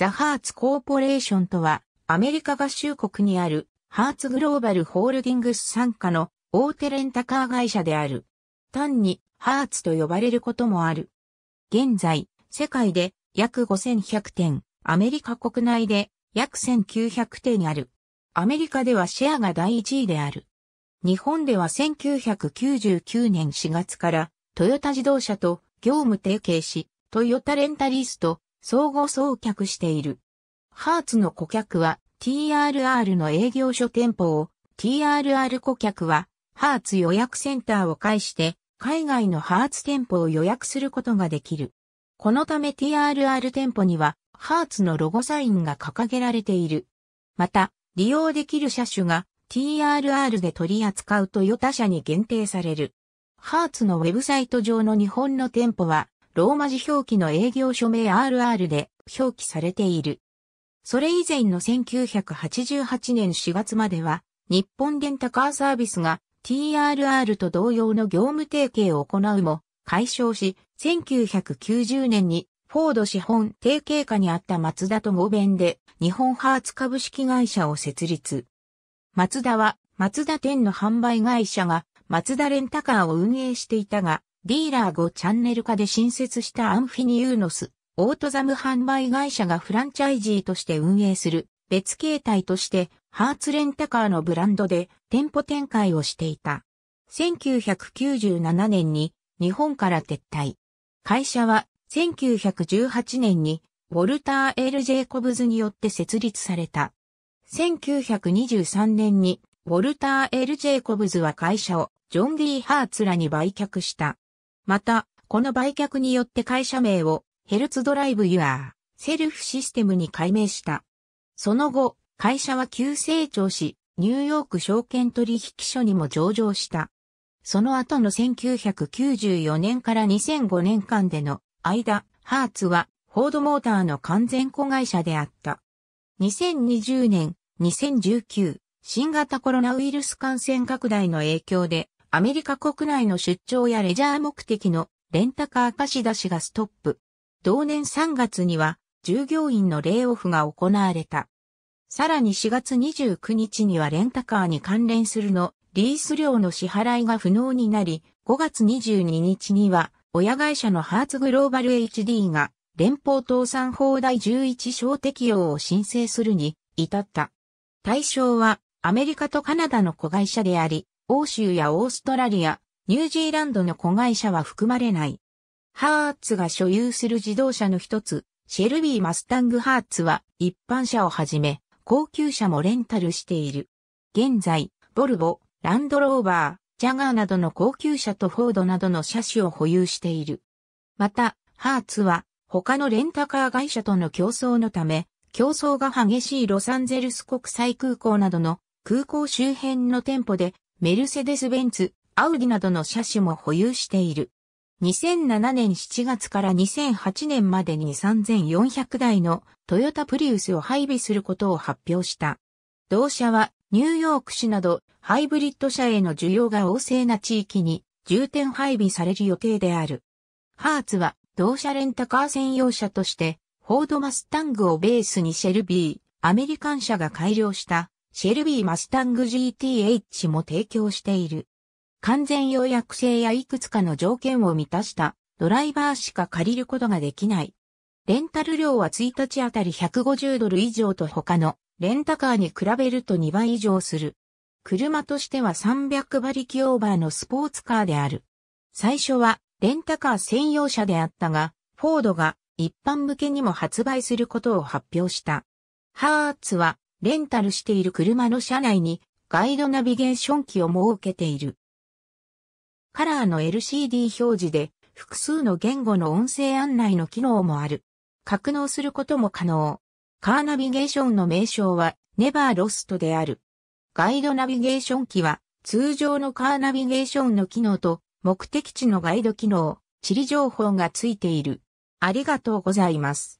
ザ・ハーツ・コーポレーションとは、アメリカ合衆国にあるハーツグローバルホールディングス傘下の大手レンタカー会社である。単にハーツと呼ばれることもある。現在、世界で約5100店、アメリカ国内で約1900店ある。アメリカではシェアが第1位である。日本では1999年4月からトヨタ自動車と業務提携し、トヨタレンタリースと相互送客している。ハーツの顧客は TRR の営業所店舗を TRR 顧客はハーツ予約センターを介して海外のハーツ店舗を予約することができる。このため TRR 店舗にはハーツのロゴサインが掲げられている。また、利用できる車種が TRR で取り扱うトヨタ車に限定される。ハーツのウェブサイト上の日本の店舗は、ローマ字表記の営業署名 RR で表記されている。それ以前の1988年4月までは、日本レンタカーサービスが TRR と同様の業務提携を行うも、解消し、1990年にフォード資本提携下にあった松田と合弁で日本ハーツ株式会社を設立。松田は松田店の販売会社が松田レンタカーを運営していたが、ディーラー5チャンネル化で新設したアンフィニユーノス、オートザム販売会社がフランチャイジーとして運営する別形態としてハーツレンタカーのブランドで店舗展開をしていた。1997年に日本から撤退。会社は1918年にウォルター・エル・ジェイコブズによって設立された。1923年にウォルター・エル・ジェイコブズは会社をジョン・ディ・ハーツらに売却した。また、この売却によって会社名をヘルツドライブ・ユアセルフシステムに改名した。その後、会社は急成長し、ニューヨーク証券取引所にも上場した。その後の1994年から2005年間での間、ハーツはフォードモーターの完全子会社であった。2020年、2019、新型コロナウイルス感染拡大の影響でアメリカ国内の出張やレジャー目的のレンタカー貸し出しがストップ。同年3月には従業員のレイオフが行われた。さらに4月29日にはレンタカーに関連するのリース料の支払いが不能になり、5月22日には親会社のハーツグローバル HD が連邦倒産法第11章適用を申請するに至った。対象はアメリカとカナダの子会社であり、欧州やオーストラリア、ニュージーランドの子会社は含まれない。ハーツが所有する自動車の一つ、シェルビーマスタングハーツは一般車をはじめ、高級車もレンタルしている。現在、ボルボ、ランドローバー、ジャガーなどの高級車とフォードなどの車種を保有している。また、ハーツは他のレンタカー会社との競争のため、競争が激しいロサンゼルス国際空港などの空港周辺の店舗でメルセデス・ベンツ、アウディなどの車種も保有している。2007年7月から2008年までに3400台のトヨタプリウスを配備することを発表した。同社はニューヨーク市などハイブリッド車への需要が旺盛な地域に重点配備される予定である。ハーツは同社レンタカー専用車としてフォードマスタングをベースにシェルビー、アメリカン車が改良したシェルビーマスタング GTH も提供している。完全予約制やいくつかの条件を満たしたドライバーしか借りることができない。レンタル料は1日あたり150ドル以上と他のレンタカーに比べると2倍以上する。車としては300馬力オーバーのスポーツカーである。最初はレンタカー専用車であったが、フォードが一般向けにも発売することを発表した。ハーツはレンタルしている車の車内にガイドナビゲーション機を設けている。カラーの LCD 表示で複数の言語の音声案内の機能もある。格納することも可能。カーナビゲーションの名称はネバーロストである。ガイドナビゲーション機は通常のカーナビゲーションの機能と目的地のガイド機能、地理情報がついている。ありがとうございます。